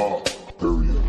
tomorrow. Period.